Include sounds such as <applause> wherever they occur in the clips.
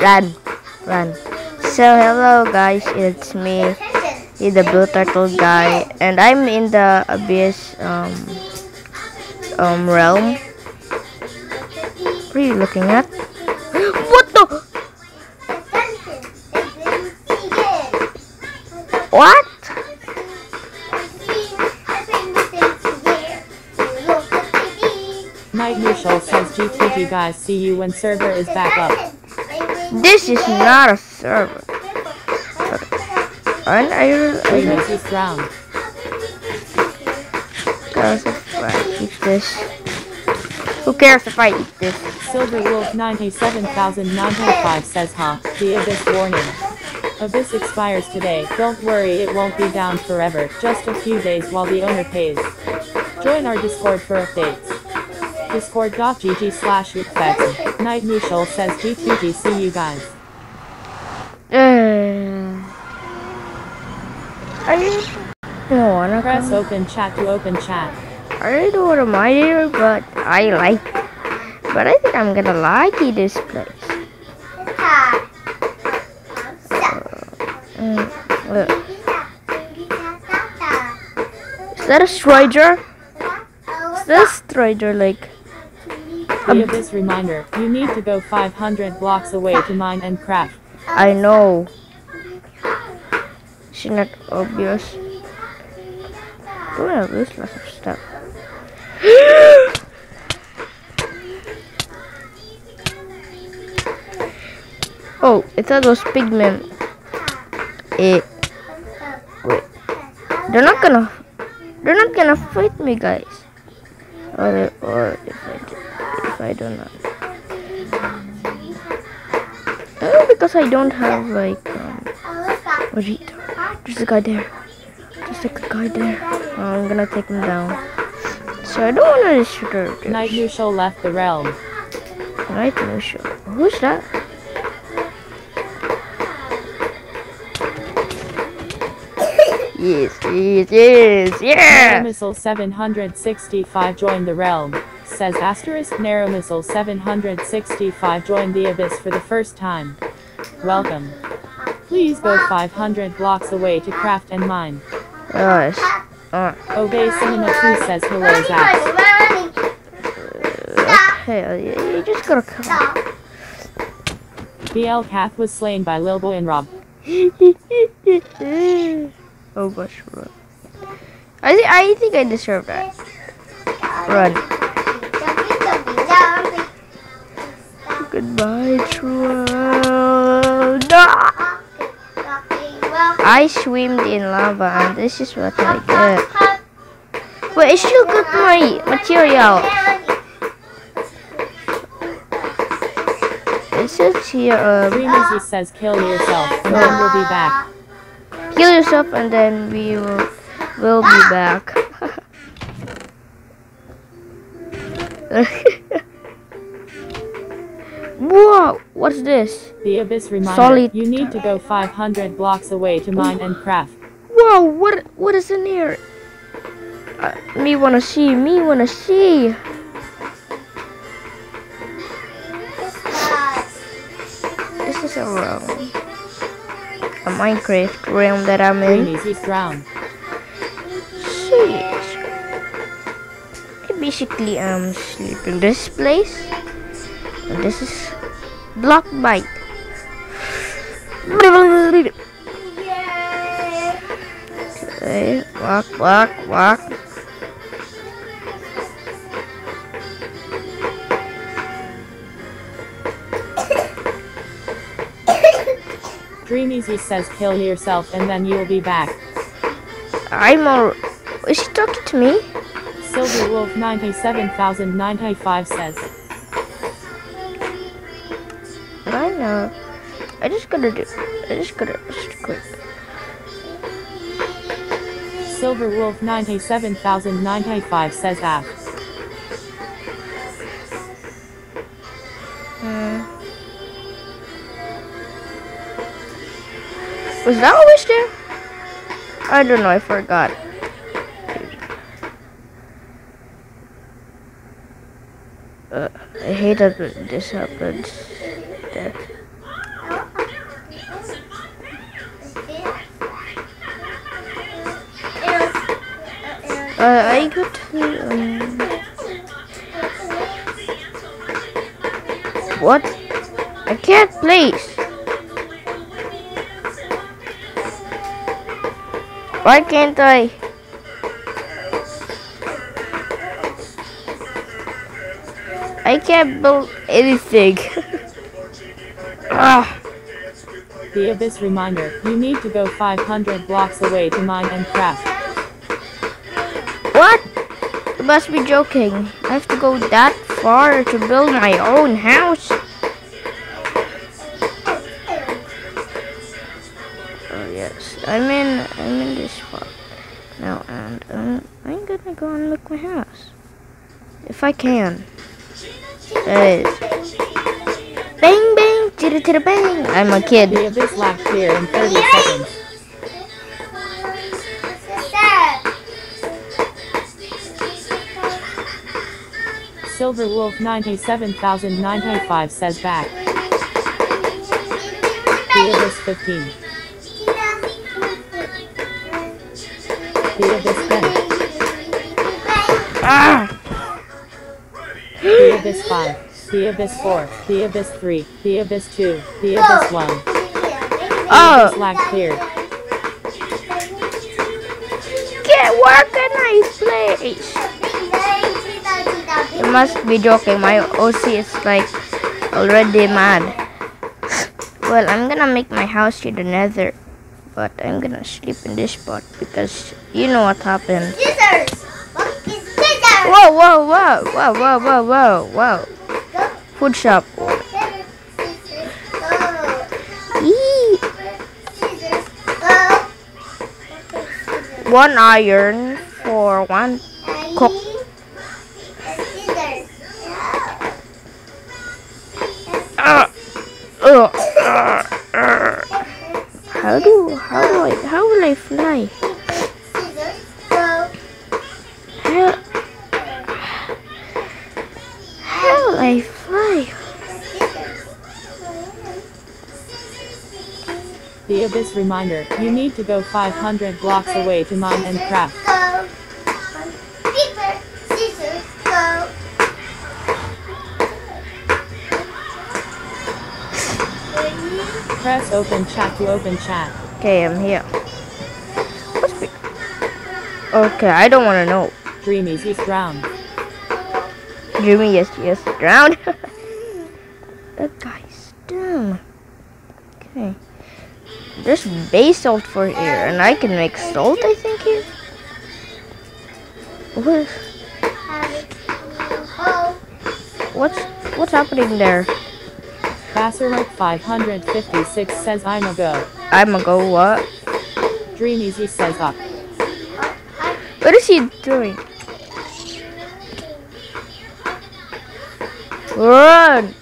Run. Run. So hello guys, it's me, the blue turtle guy, and I'm in the abyss um um realm. What are you looking at? <gasps> What the? What? Mike Mutual says GTG guys see you when server is back up. This is not a server. And I, Three I Macy's round. cares if I eat this. Who cares if I eat this? Silver Wolf 97905 says huh, the Abyss warning. Abyss expires today, don't worry it won't be down forever, just a few days while the owner pays. Join our Discord for updates. Discord.gg slash effects. Night Mutual says GTG see you guys. Uh, I don't wanna Press come. open chat to open chat. I don't wanna mind it, but I like. But I think I'm gonna like this place. Mm. Is that a strider? Is that a strider like? The Abyss reminder, you need to go 500 blocks away to mine and craft. I know. It's not obvious. Do I have this lots of stuff? <gasps> oh, I thought those pigmen. Eh. Wait. They're not gonna. They're not gonna fight me, guys. Or, they- or if I, I do not. know. Oh, because I don't have like um, Vegeta. There's a guy there. There's like a guy there. Oh, I'm gonna take him down. So I don't want to disturb this. Night Mutual left the realm. Night Musha. Who's that? yes, yes, yes, yeah. Missile 765 joined the realm. Says asterisk Narrow Missile 765 joined the abyss for the first time. Welcome. Please go 500 blocks away to craft and mine. Yes. Uh, Obey Cinema 2 says hello Zax. okay, you you just gotta come. BL Cath was slain by Lil Boy and Rob. <laughs> oh gosh, run. I think I think I deserve that. Run. Goodbye, True. No! I swimmed in lava and this is what I get. Wait, I still got my material. It says here, um, Dreameasy says kill yourself and then we'll be back. kill yourself and then we will, will be back. <laughs> <laughs> Whoa, what's this? The abyss reminder, Solid- you need to go 500 blocks away to mine and craft. Whoa, what what is in here? Uh, me wanna see, me wanna see. This is a realm. A Minecraft realm that I'm in. Jeez. I basically am sleeping this place. This is block bite. Okay, walk, walk, walk. Dreameasy says kill yourself and then you'll be back. I'm a. Is she talking to me? Silver Wolf 97095 says. I know. I just gotta do. I just gotta just quick. Silver Wolf 97095 says ah. Hmm. Was that always there? I don't know. I forgot. Uh, I hate that this happens. Uh, I got to, um, What? I can't place. Why can't I? I can't build anything. <laughs> ah. The Abyss reminder, you need to go 500 blocks away to mine and craft. What? You must be joking. I have to go that far to build my own house. Oh yes, I'm in. I'm in this spot now, and um, I'm gonna go and make my house if I can. Bang bang, chitty chitty bang. I'm a kid. The Abyss lacked clear in 30 seconds. Silver Wolf 97095 says back. The Abyss 15. The Abyss 10. Ah! The Abyss 5. The Abyss 4. The Abyss 3. The Abyss 2. The Abyss 1. The Oh, lacked clear. get work a nice place. You must be joking. My OC is like already mad. Well, I'm gonna make my house to the nether, but I'm gonna sleep in this spot because you know what happened. Whoa, whoa, whoa, whoa, whoa, whoa, whoa, whoa. Food shop. One iron for one The Abyss reminder, you need to go 500 blocks away to mine and craft. Press open chat to open chat. Okay, I'm here. Okay, I don't want to know. Dreamies East drowned. Dreamy, yes, yes, drowned. <laughs> that guy's dumb. Okay. There's basalt for here, and I can make salt, I think, here. What? What's what's happening there? Bassarope 556 says I'm a go. I'm gonna go what? Dreamies East says up. What is he doing? Run!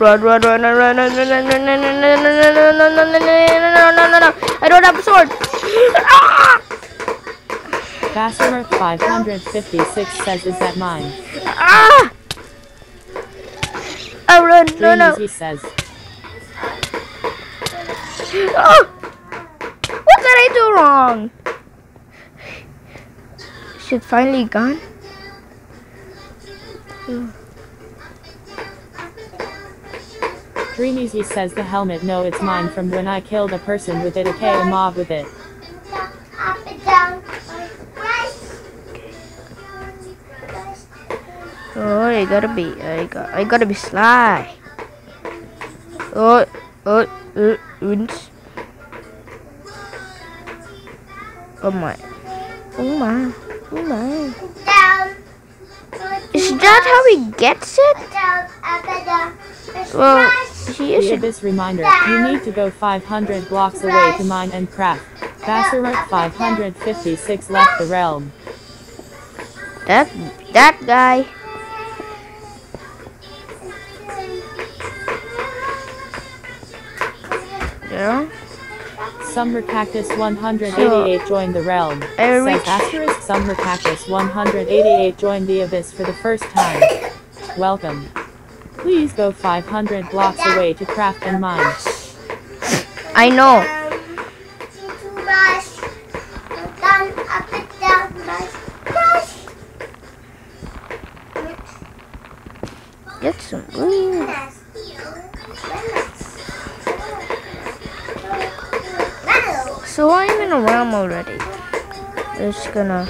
Run, run, run, run, run, run, run, run, run, run, run, run, run, run. I don't have a sword. Ah! Bassarope 556 says is that mine. Ah! I run, no, no. East says. Oh! What did I do wrong? Is it finally gone? Dreamies East says the helmet no it's mine from when I killed a person with it K a mob with it. Oh, I gotta be, I got, I gotta be sly. Oh, oh, uh, oons. Oh my, oh my, oh my. Is that how he gets it? Well, he The isn't. Abyss reminder, you need to go 500 blocks away to mine and craft. Bassarope 556 left the realm. That, that guy. Yeah. Summer Cactus 188 joined the realm. I Says asterisk Summer Cactus 188 joined the Abyss for the first time. Welcome. Please go 500 blocks away to craft and mine. I know. Brush. Down, up and down, brush. Brush. Get some. So I'm in a realm already. Just gonna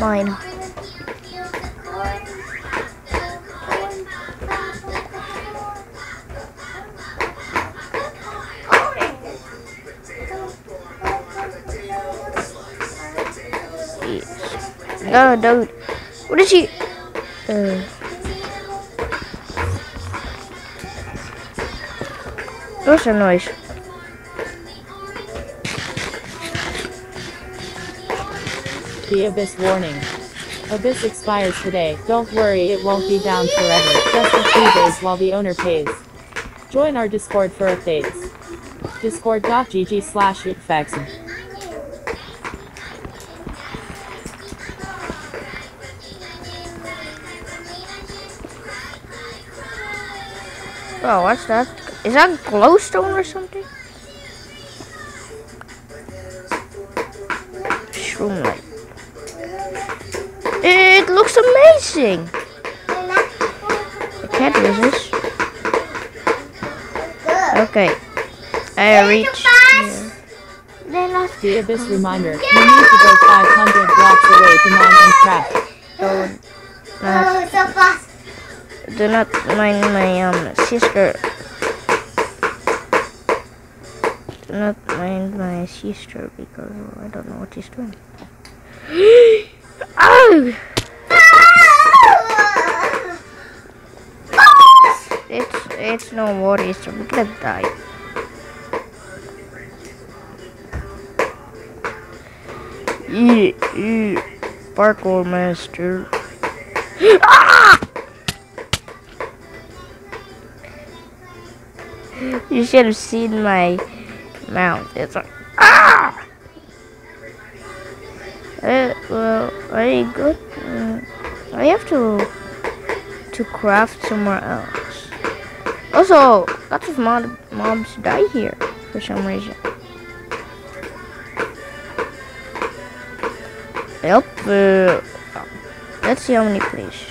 mine. No, no. What is he? Uh, what's the noise? The Abyss warning. Abyss expires today. Don't worry, it won't be down forever. Just a few days while the owner pays. Join our Discord for updates. Discord.gg slash. Oh, what's that? Is that glowstone or something? Shroomlight. Looks. I can't resist. Okay. I reached here. The Abyss reminder. You need to go 500 blocks away to mine and craft. Don't, Oh, so fast. do not mind my um sister. Do not mind my sister because I don't know what she's doing. <gasps> oh! It's no worries. Gonna die. Yeah, yeah. Parkour master. ah! You should have seen my mouth. It's like ah. Uh, well, very good. Uh, I have to to craft somewhere else. Also, lots of mob, mobs die here for some reason. Yep. Uh, let's see how many, please.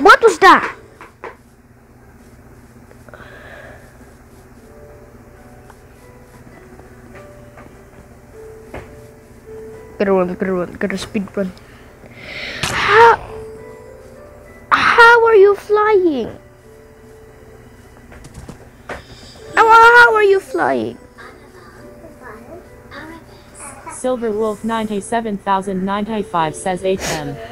What was that? Gotta run, gotta run, gotta speed run. How? Flying? How are you flying? Silver Wolf 97095 says HM.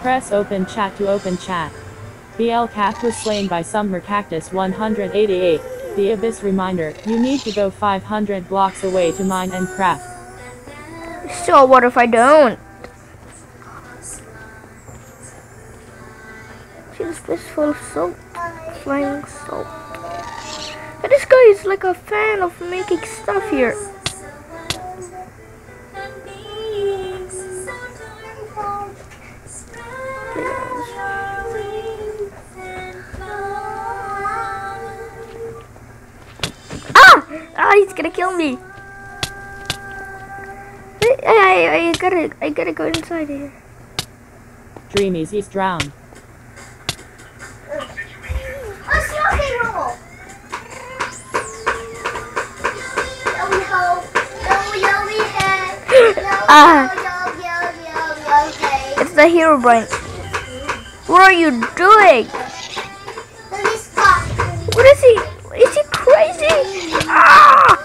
Press open chat to open chat. BL Cat was slain by Summer Cactus 188. The Abyss reminder, you need to go 500 blocks away to mine and craft. So what if I don't? Full of salt, flying salt. This guy is like a fan of making stuff here. Ah! Ah, he's gonna kill me. I, I, I gotta, I gotta go inside here. Dreamies he's drowned. Ah. It's the Herobrine. What are you doing? What is he? Is he crazy? Ah!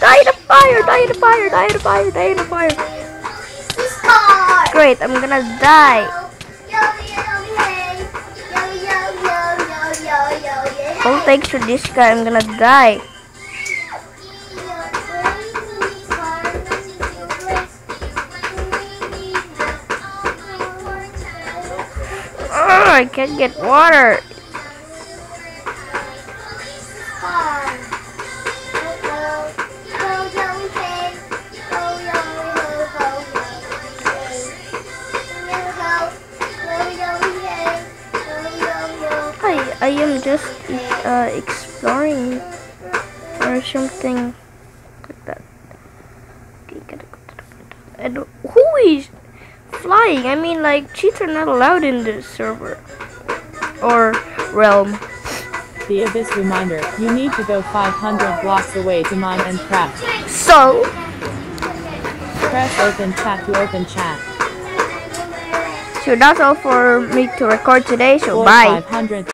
Die in the fire! Die in the fire! Die in the fire! Die in the fire! Great, I'm gonna die. Oh, thanks for this guy. I'm gonna die. Ah! I can't get water. I am just uh, exploring or something like that. Okay, gotta go to the window. And who is flying? I mean, like cheats are not allowed in this server or realm. The Abyss reminder, you need to go 500 blocks away to mine and craft. So Press open chat to open chat. so that's all for me to record today. So bye. 500